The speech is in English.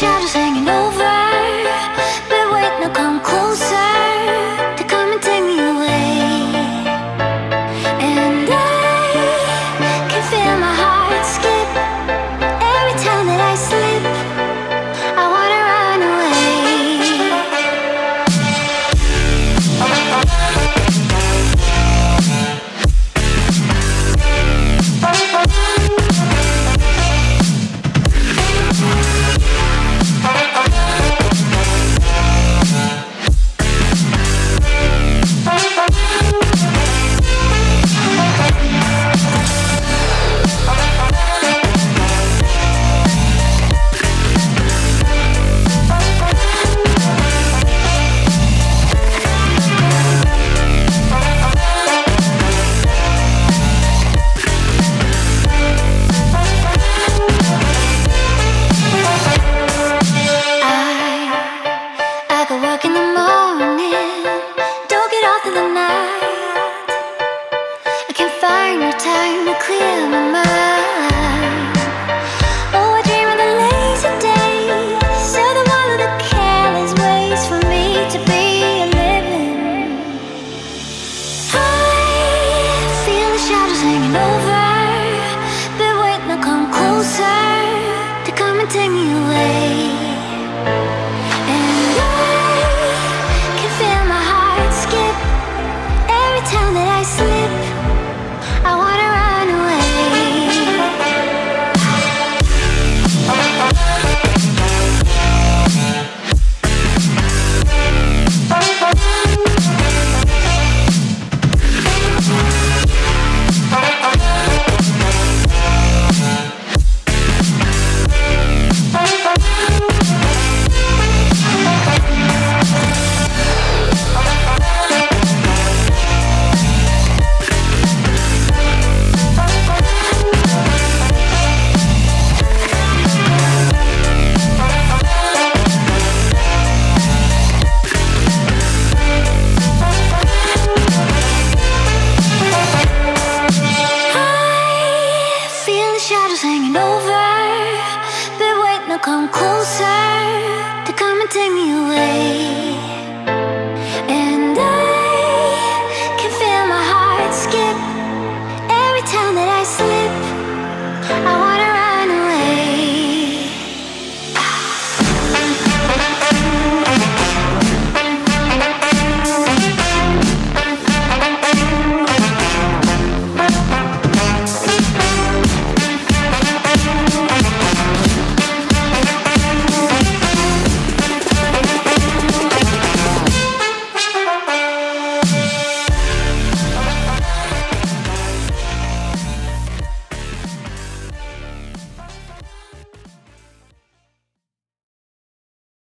shadows